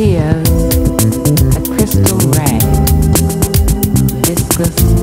tears, a crystal rag, viscous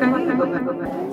干净，干净，干净。